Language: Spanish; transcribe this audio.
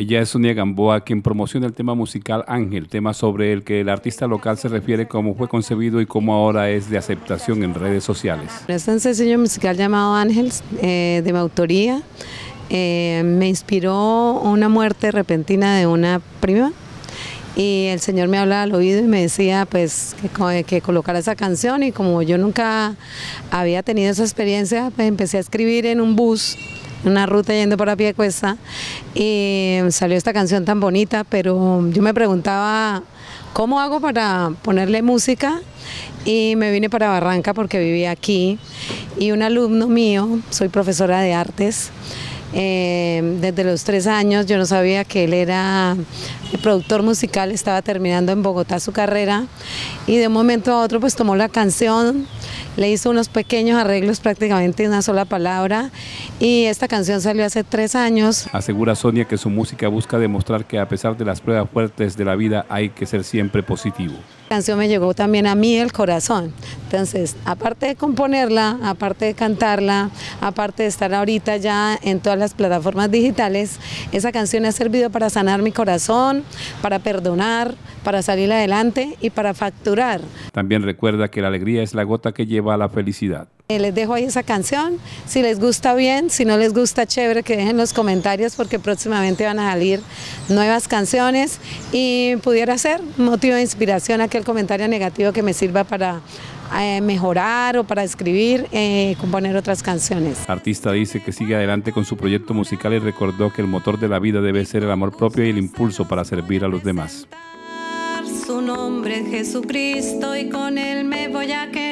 Ella es Sonia Gamboa, quien promociona el tema musical Ángel, tema sobre el que el artista local se refiere cómo fue concebido y cómo ahora es de aceptación en redes sociales. Es un sencillo musical llamado Ángel, eh, de mi autoría. Eh, me inspiró una muerte repentina de una prima y el Señor me hablaba al oído y me decía pues que, que, colocara esa canción y como yo nunca había tenido esa experiencia, pues empecé a escribir en un bus una ruta yendo por pie cuesta y salió esta canción tan bonita, pero yo me preguntaba cómo hago para ponerle música y me vine para Barranca porque vivía aquí. Y un alumno mío, soy profesora de artes, eh, desde los tres años yo no sabía que él era productor musical, estaba terminando en Bogotá su carrera. Y de un momento a otro pues tomó la canción, le hizo unos pequeños arreglos prácticamente en una sola palabra. Y esta canción salió hace tres años. Asegura Sonia que su música busca demostrar que a pesar de las pruebas fuertes de la vida hay que ser siempre positivo canción me llegó también a mí el corazón. Entonces, aparte de componerla, aparte de cantarla, aparte de estar ahorita ya en todas las plataformas digitales, esa canción ha servido para sanar mi corazón, para perdonar, para salir adelante y para facturar. También recuerda que la alegría es la gota que lleva a la felicidad. Eh, les dejo ahí esa canción, si les gusta bien, si no les gusta chévere que dejen los comentarios porque próximamente van a salir nuevas canciones y pudiera ser motivo de inspiración aquel comentario negativo que me sirva para eh, mejorar o para escribir, eh, componer otras canciones. Artista dice que sigue adelante con su proyecto musical y recordó que el motor de la vida debe ser el amor propio y el impulso para servir a los demás. Su nombre es Jesucristo y con él me voy a quedar.